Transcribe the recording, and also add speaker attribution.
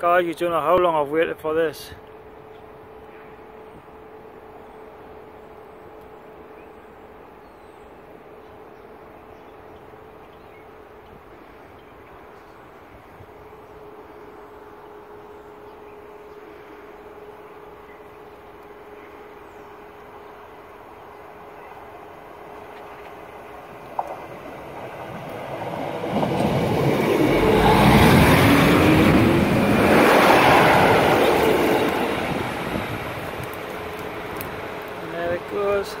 Speaker 1: God, you don't know how long I've waited for this. it goes.